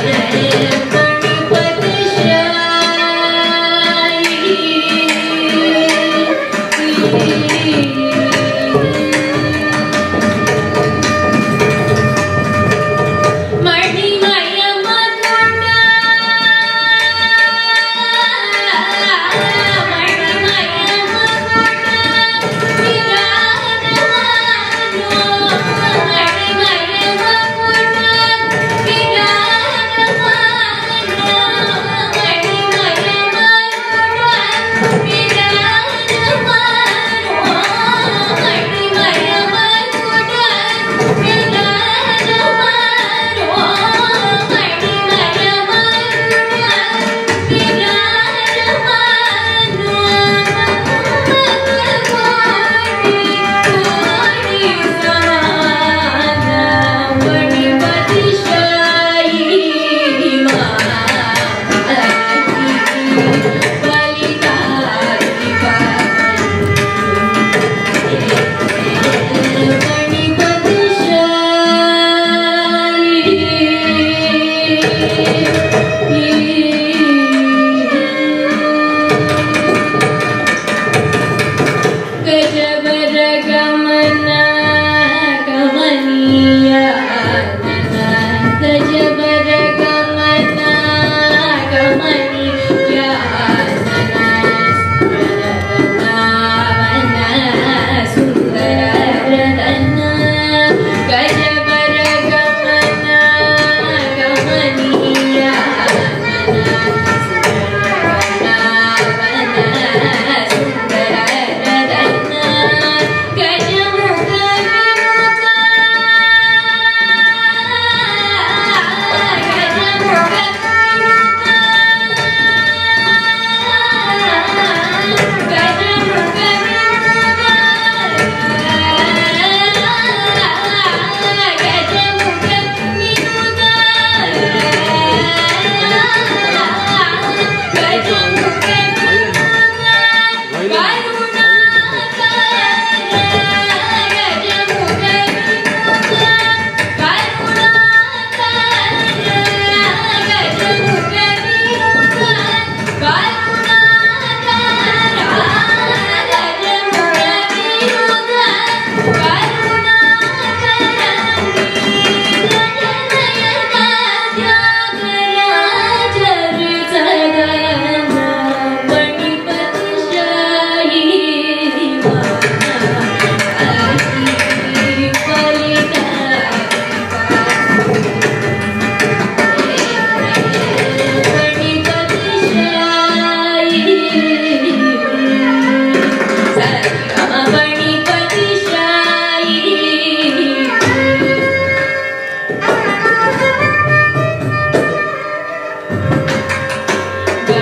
Yeah.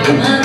아